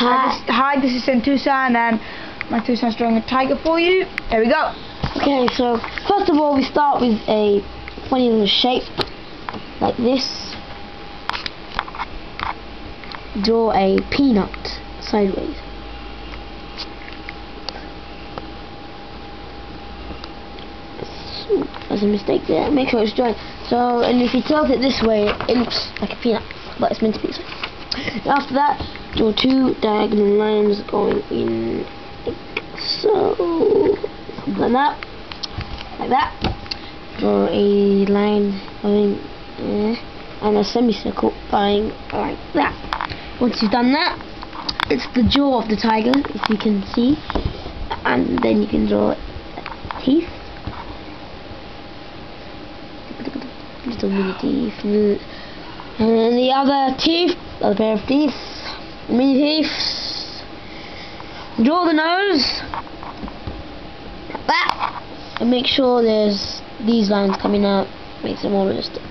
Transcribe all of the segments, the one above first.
Hi. This, hi, this is Sentusan, and my Tucsan's drawing a tiger for you. There we go. Okay, so first of all, we start with a funny little shape like this. Draw a peanut sideways. So, there's a mistake there. Make sure it's joined. So, and if you tilt it this way, it looks like a peanut, but it's meant to be so. After that, draw two diagonal lines going in like so, like that, like that. Draw a line going there, and a semicircle going like that. Once you've done that, it's the jaw of the tiger, if you can see, and then you can draw teeth. Little mini teeth, and then the other teeth, other pair of teeth, mini teeth. Draw the nose, that, and make sure there's these lines coming out, makes it more realistic.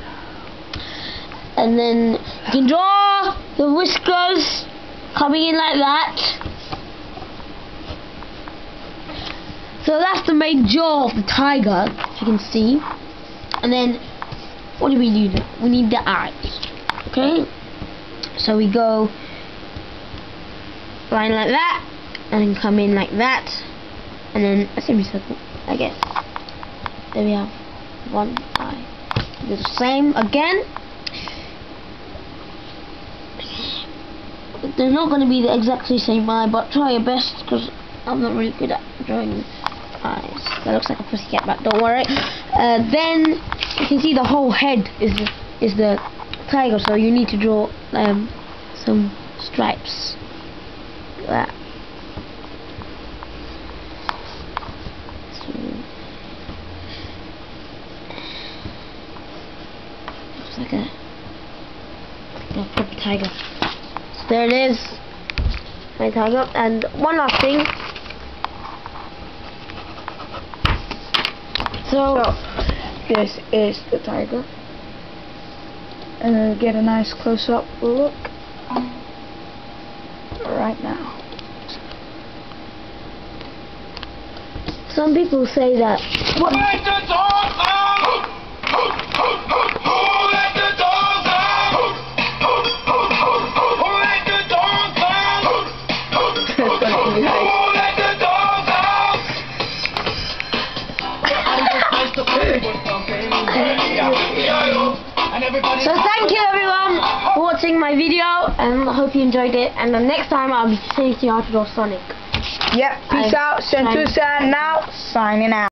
And then you can draw the whiskers coming in like that. So that's the main jaw of the tiger, if you can see. And then, what do we need? We need the eyes. Okay? So we go line like that, and then come in like that, and then a semicircle, I guess. There we have one eye. Do the same again. They're not going to be the exactly same eye, but try your best because I'm not really good at drawing eyes. That looks like a pussycat, but don't worry. Uh, then you can see the whole head is the, is the tiger, so you need to draw um, some stripes. That. Looks like a, like a tiger. So there it is, my tiger. And one last thing. So, So, this is the tiger. And get a nice close-up look right now. some people say that Let the dogs out! Who let the dogs out? Who let the dogs out? Who let the dogs out? And everybody So thank you everyone for watching my video and I hope you enjoyed it. And the next time I'll be teaching you draw Sonic. Yep, peace I- out. Sentusan now, signing out.